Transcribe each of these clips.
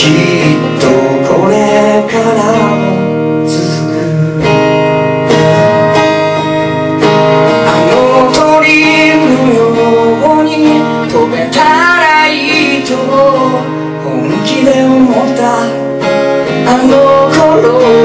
きっとこれからも続くあの鳥のように飛べたらいいと本気で思ったあの頃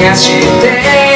がして